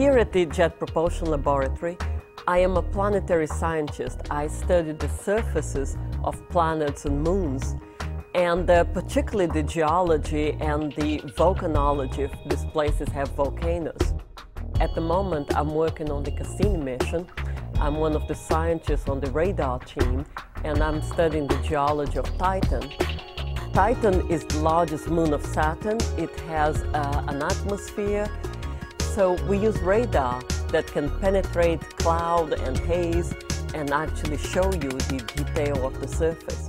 Here at the Jet Propulsion Laboratory, I am a planetary scientist. I study the surfaces of planets and moons, and uh, particularly the geology and the volcanology if these places have volcanoes. At the moment, I'm working on the Cassini mission. I'm one of the scientists on the radar team, and I'm studying the geology of Titan. Titan is the largest moon of Saturn. It has uh, an atmosphere, so we use radar that can penetrate cloud and haze and actually show you the detail of the surface.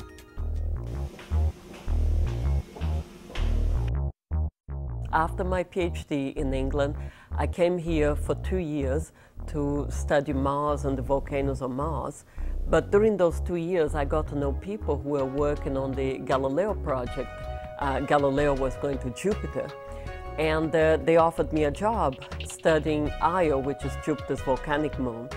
After my PhD in England, I came here for two years to study Mars and the volcanoes on Mars. But during those two years, I got to know people who were working on the Galileo project. Uh, Galileo was going to Jupiter. And uh, they offered me a job studying Io, which is Jupiter's volcanic moon.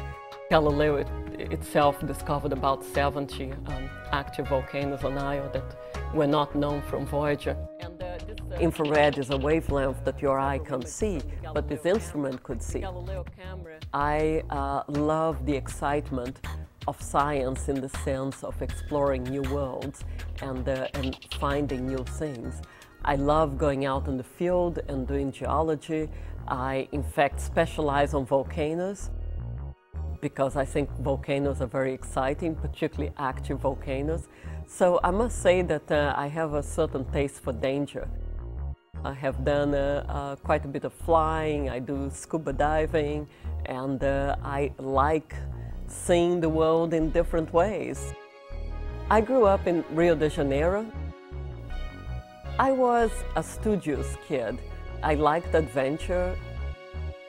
Galileo it, itself discovered about 70 um, active volcanoes on Io that were not known from Voyager. And, uh, this, uh, Infrared is a wavelength that your eye can't see, but this instrument could see. I uh, love the excitement of science in the sense of exploring new worlds and, uh, and finding new things. I love going out in the field and doing geology. I, in fact, specialize on volcanoes because I think volcanoes are very exciting, particularly active volcanoes. So I must say that uh, I have a certain taste for danger. I have done uh, uh, quite a bit of flying, I do scuba diving, and uh, I like seeing the world in different ways. I grew up in Rio de Janeiro. I was a studious kid. I liked adventure,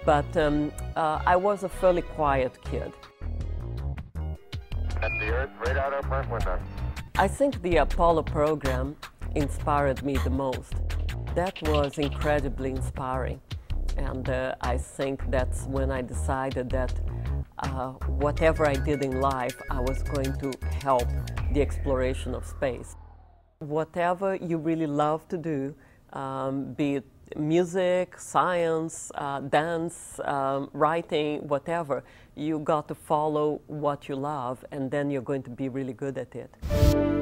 but um, uh, I was a fairly quiet kid. At the Earth, radar up window. I think the Apollo program inspired me the most. That was incredibly inspiring. And uh, I think that's when I decided that uh, whatever I did in life, I was going to help the exploration of space. Whatever you really love to do, um, be it music, science, uh, dance, um, writing, whatever, you got to follow what you love, and then you're going to be really good at it.